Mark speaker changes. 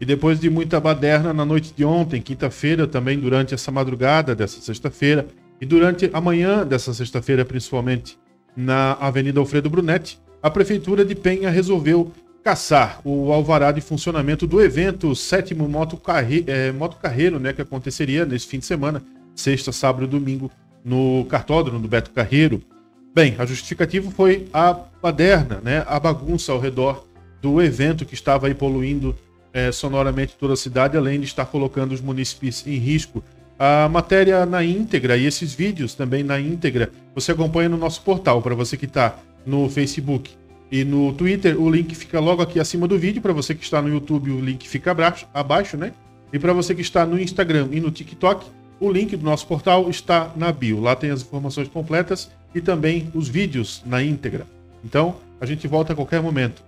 Speaker 1: E depois de muita baderna na noite de ontem, quinta-feira, também durante essa madrugada dessa sexta-feira, e durante a manhã dessa sexta-feira, principalmente na Avenida Alfredo Brunetti, a Prefeitura de Penha resolveu caçar o alvará de funcionamento do evento sétimo Moto, é, Carreiro, né, que aconteceria nesse fim de semana, sexta, sábado e domingo, no cartódromo do Beto Carreiro. Bem, a justificativa foi a baderna, né, a bagunça ao redor do evento que estava aí poluindo é, sonoramente toda a cidade, além de estar colocando os municípios em risco. A matéria na íntegra e esses vídeos também na íntegra você acompanha no nosso portal. Para você que está no Facebook e no Twitter, o link fica logo aqui acima do vídeo. Para você que está no YouTube, o link fica abaixo, abaixo né? E para você que está no Instagram e no TikTok, o link do nosso portal está na bio. Lá tem as informações completas e também os vídeos na íntegra. Então, a gente volta a qualquer momento.